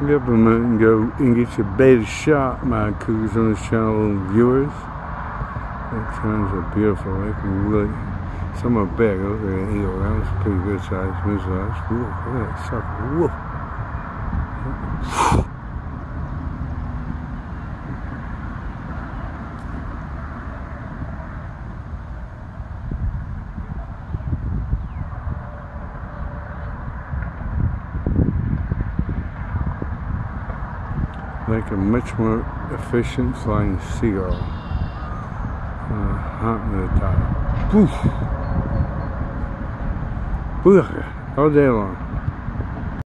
And go and get your better shot, my Cougars on this channel viewers. That tons are beautiful. They can really, some are big. Look at that eel. That was pretty good size. Mid size. Whoa, look at that sucker. Whoa. Make a much more efficient flying seagull. Uh, the top. Poof! Poof! All day long.